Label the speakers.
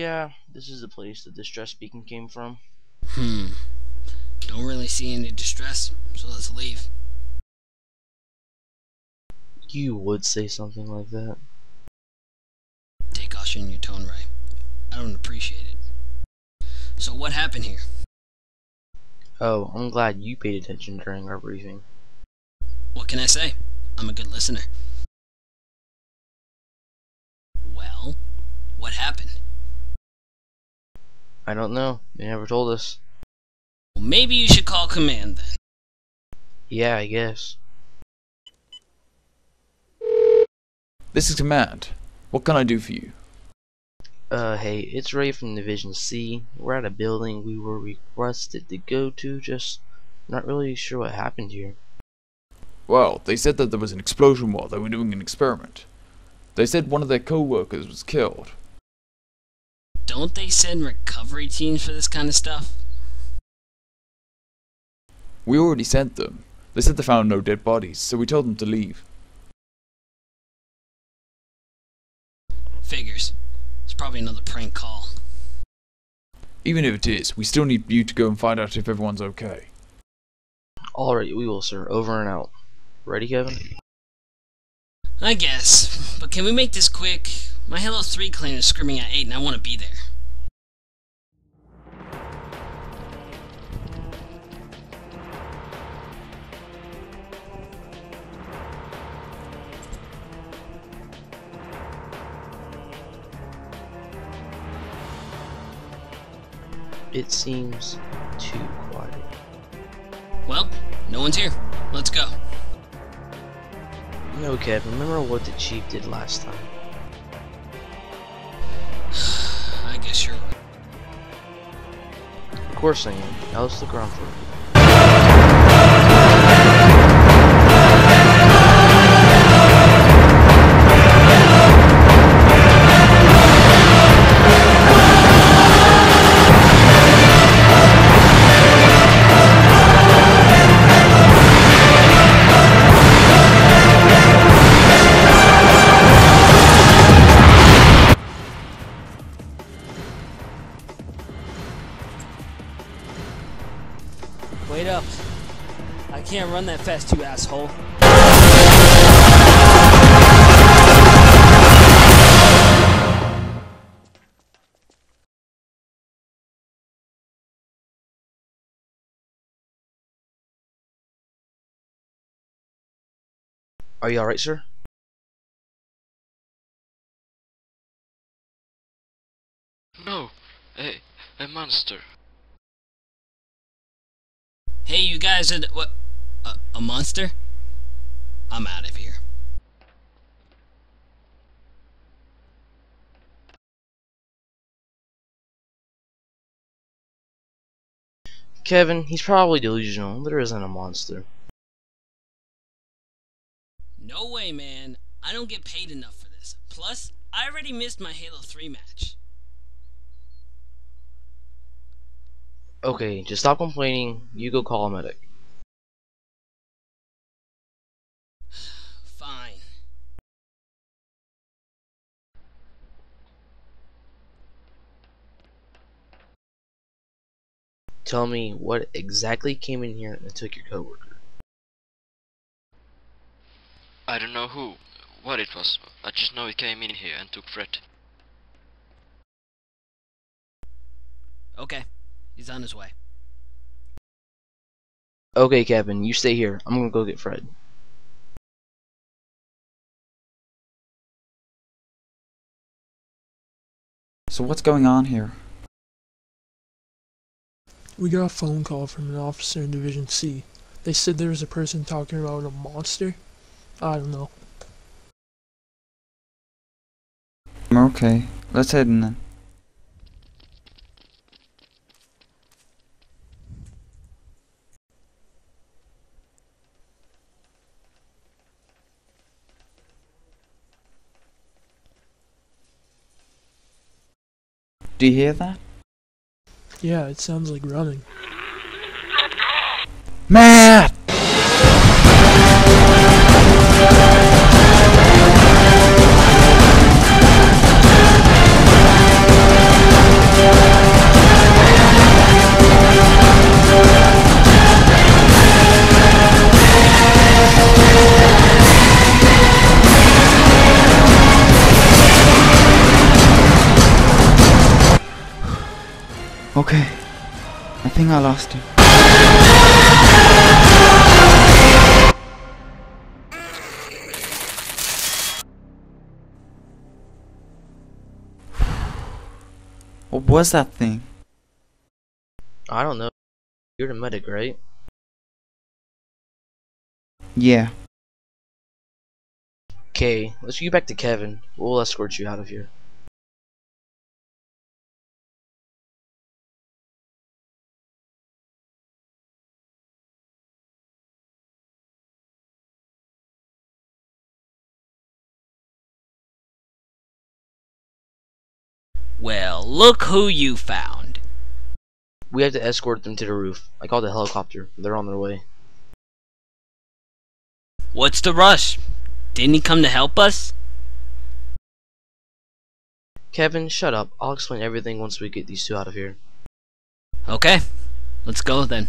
Speaker 1: This the place?
Speaker 2: Yeah, this is the place the distress beacon came from.
Speaker 1: Hmm. Don't really see any distress, so let's leave.
Speaker 2: You would say something like that.
Speaker 1: Take caution in your tone, Ray. I don't appreciate it. So what happened here?
Speaker 2: Oh, I'm glad you paid attention during our briefing.
Speaker 1: What can I say? I'm a good listener. Well, what happened?
Speaker 2: I don't know. They never told us.
Speaker 1: Well, maybe you should call command then.
Speaker 2: Yeah, I guess.
Speaker 3: This is Command. What can I do for you?
Speaker 2: Uh, hey, it's Ray from Division C. We're at a building we were requested to go to, just not really sure what happened here.
Speaker 3: Well, they said that there was an explosion while they were doing an experiment. They said one of their co-workers was killed.
Speaker 1: Don't they send recovery teams for this kind of stuff?
Speaker 3: We already sent them. They said they found no dead bodies, so we told them to leave.
Speaker 1: Figures. It's probably another prank call.
Speaker 3: Even if it is, we still need you to go and find out if everyone's okay.
Speaker 2: Alright, we will, sir. Over and out. Ready, Kevin?
Speaker 1: I guess. But can we make this quick? My Halo 3 clan is screaming at 8 and I want to be there.
Speaker 2: It seems too quiet.
Speaker 1: Well, no one's here. Let's go.
Speaker 2: No, Kevin, remember what the chief did last time?
Speaker 1: Right.
Speaker 2: Of course I am. Now let's look around for it.
Speaker 4: Wait up. I can't run that fast, you asshole.
Speaker 2: Are you alright, sir?
Speaker 5: No, a, a monster.
Speaker 1: Hey, you guys are. What? A, a monster? I'm out of here.
Speaker 2: Kevin, he's probably delusional. There isn't a monster.
Speaker 1: No way, man. I don't get paid enough for this. Plus, I already missed my Halo 3 match.
Speaker 2: Okay, just stop complaining. You go call a medic.
Speaker 1: Fine.
Speaker 2: Tell me what exactly came in here and took your coworker.
Speaker 5: I don't know who, what it was. I just know it came in here and took Fred.
Speaker 1: Okay. He's on his way.
Speaker 2: Okay, Kevin, you stay here. I'm gonna go get Fred.
Speaker 3: So what's going on here?
Speaker 6: We got a phone call from an officer in Division C. They said there was a person talking about a monster. I don't know.
Speaker 3: Okay, let's head in then. Do you hear that?
Speaker 6: Yeah, it sounds like running.
Speaker 3: Matt!
Speaker 7: Okay. I think I lost him. What was that thing?
Speaker 2: I don't know. You're the medic, right?
Speaker 7: Yeah.
Speaker 2: Okay, let's get back to Kevin. We'll escort you out of here.
Speaker 1: Well, look who you found.
Speaker 2: We have to escort them to the roof. I called the helicopter. They're on their way.
Speaker 1: What's the rush? Didn't he come to help us?
Speaker 2: Kevin, shut up. I'll explain everything once we get these two out of here.
Speaker 1: Okay, let's go then.